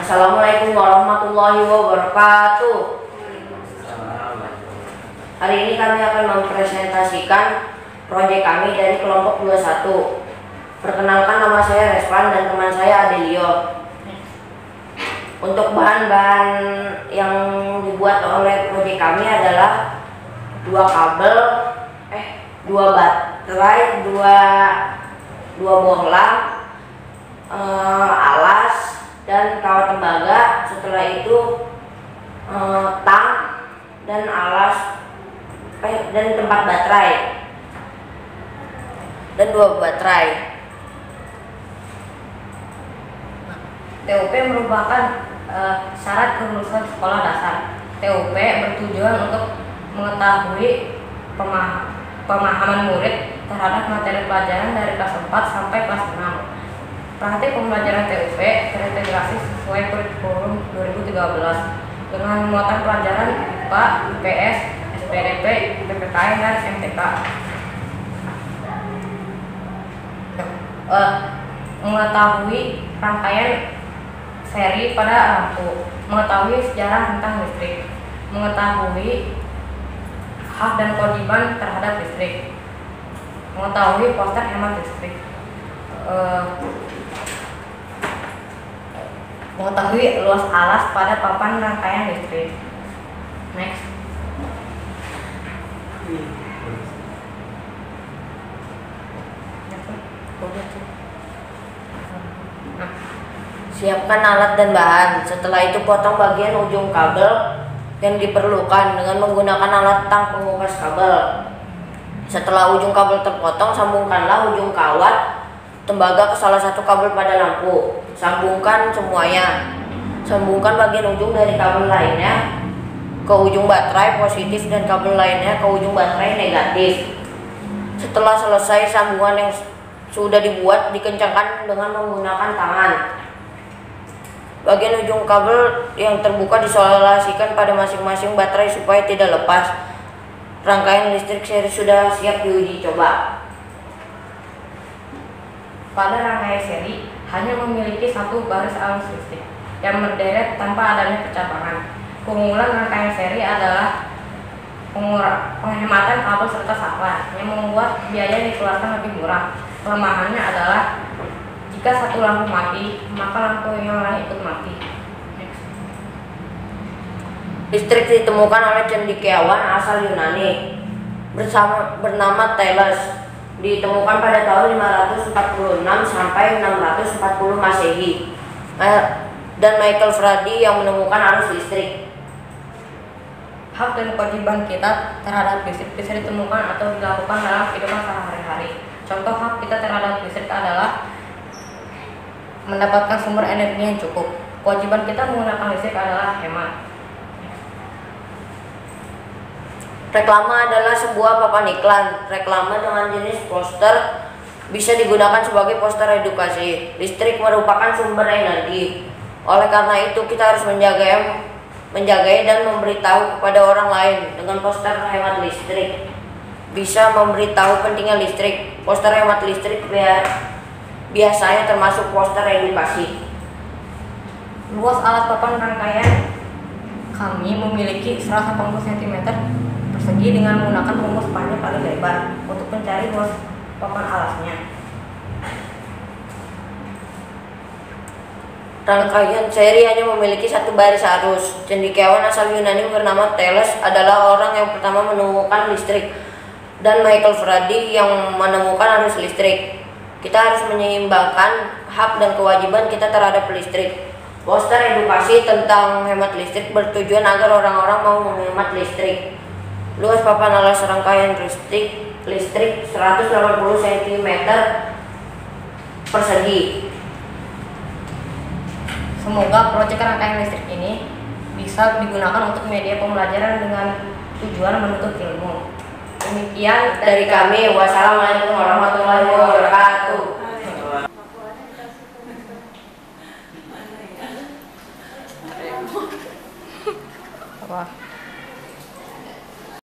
Assalamualaikum warahmatullahi wabarakatuh. Hari ini kami akan mempresentasikan proyek kami dari kelompok 21. Perkenalkan nama saya Resvan dan teman saya Adelio. Untuk bahan-bahan yang dibuat oleh proyek kami adalah dua kabel, eh dua baterai, dua dua bohlam, eh, alas dan kawat tembaga. Setelah itu eh, tang dan alas eh, dan tempat baterai dan dua baterai. TUP merupakan eh, syarat kelulusan sekolah dasar. TUP bertujuan untuk mengetahui pema- pemahaman murid terhadap materi pelajaran dari kelas 4 sampai kelas 6. Praktik pembelajaran TUP terintegrasi sesuai kurikulum 2013 dengan muatan pelajaran IPA, IPS, SPDP, PPKN, dan MTK. Eh, mengetahui rangkaian seri pada lampu, mengetahui sejarah tentang listrik, mengetahui hak dan kewajiban terhadap listrik, mengetahui poster hemat listrik, eh, mengetahui luas alas pada papan rangkaian listrik. Next. Siapkan alat dan bahan. Setelah itu potong bagian ujung kabel yang diperlukan dengan menggunakan alat tang pengupas kabel. Setelah ujung kabel terpotong, sambungkanlah ujung kawat tembaga ke salah satu kabel pada lampu. Sambungkan semuanya. Sambungkan bagian ujung dari kabel lainnya ke ujung baterai positif dan kabel lainnya ke ujung baterai negatif. Setelah selesai sambungan yang sudah dibuat dikencangkan dengan menggunakan tangan. Bagian ujung kabel yang terbuka disolasikan pada masing-masing baterai supaya tidak lepas. Rangkaian listrik seri sudah siap diuji coba. Pada rangkaian seri hanya memiliki satu baris listrik yang berderet tanpa adanya percabangan. Keunggulan rangkaian seri adalah penghematan kabel serta saklar yang membuat biaya yang dikeluarkan lebih murah. Kelemahannya adalah jika satu lampu mati, maka lampu yang lain ikut mati. Next. Listrik ditemukan oleh cendekiawan asal Yunani bersama bernama Thales. Ditemukan pada tahun 546 sampai 640 Masehi. Eh, Dan Michael Faraday yang menemukan arus listrik. Hak dan kewajiban kita terhadap listrik bisa ditemukan atau dilakukan dalam kehidupan sehari-hari. Contoh hak kita terhadap listrik adalah mendapatkan sumber energi yang cukup. Kewajiban kita menggunakan listrik adalah hemat. Reklama adalah sebuah papan iklan. Reklama dengan jenis poster bisa digunakan sebagai poster edukasi. Listrik merupakan sumber energi. Oleh karena itu kita harus menjaga menjaganya dan memberitahu kepada orang lain dengan poster hemat listrik. Bisa memberitahu pentingnya listrik. Poster hemat listrik bia- biasanya termasuk poster edukasi. Luas alat papan rangkaian kami memiliki 180 cm persegi dengan menggunakan rumus panjang paling lebar untuk mencari luas papan alasnya. Rangkaian seri hanya memiliki satu baris arus. Cendekiawan asal Yunani bernama Thales adalah orang yang pertama menemukan listrik dan Michael Faraday yang menemukan arus listrik. Kita harus menyeimbangkan hak dan kewajiban kita terhadap listrik. Poster edukasi tentang hemat listrik bertujuan agar orang-orang mau menghemat listrik. Luas papan alas rangkaian listrik listrik 180 cm persegi. Semoga proyek rangkaian listrik ini bisa digunakan untuk media pembelajaran dengan tujuan menuntut ilmu. Demikian dari kami wassalamualaikum warahmatullahi wabarakatuh